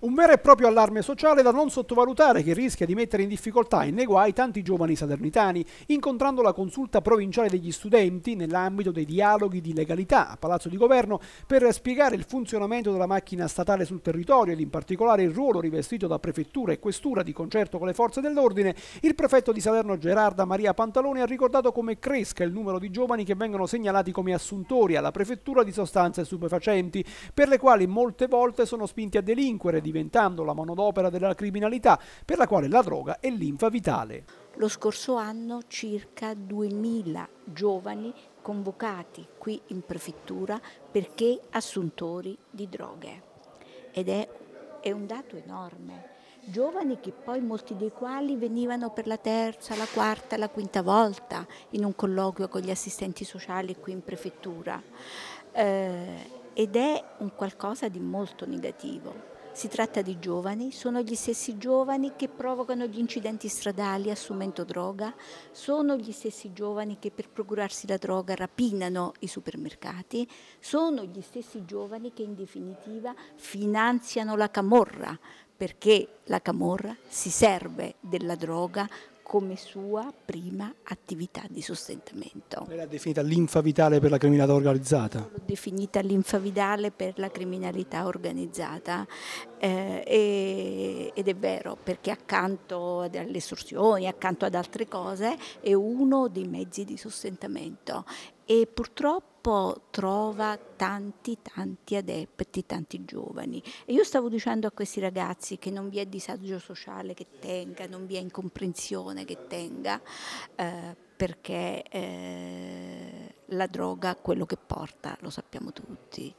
Un vero e proprio allarme sociale da non sottovalutare che rischia di mettere in difficoltà e nei guai tanti giovani salernitani, incontrando la consulta provinciale degli studenti nell'ambito dei dialoghi di legalità a Palazzo di Governo per spiegare il funzionamento della macchina statale sul territorio ed in particolare il ruolo rivestito da prefettura e questura di concerto con le forze dell'ordine, il prefetto di Salerno Gerarda Maria Pantaloni ha ricordato come cresca il numero di giovani che vengono segnalati come assuntori alla prefettura di sostanze stupefacenti, per le quali molte volte sono spinti a delinquere diventando la manodopera della criminalità, per la quale la droga è linfa vitale. Lo scorso anno circa 2.000 giovani convocati qui in prefettura perché assuntori di droghe. Ed è, è un dato enorme. Giovani che poi molti dei quali venivano per la terza, la quarta, la quinta volta in un colloquio con gli assistenti sociali qui in prefettura. Eh, ed è un qualcosa di molto negativo. Si tratta di giovani, sono gli stessi giovani che provocano gli incidenti stradali assumendo droga, sono gli stessi giovani che per procurarsi la droga rapinano i supermercati, sono gli stessi giovani che in definitiva finanziano la camorra perché la camorra si serve della droga come sua prima attività di sostentamento. L'ha definita linfa vitale per la criminalità organizzata? L'ho definita linfa vitale per la criminalità organizzata eh, e, ed è vero perché accanto alle estorsioni, accanto ad altre cose è uno dei mezzi di sostentamento e purtroppo trova tanti tanti adepti, tanti giovani. E io stavo dicendo a questi ragazzi che non vi è disagio sociale che tenga, non vi è incomprensione che tenga, eh, perché eh, la droga quello che porta lo sappiamo tutti.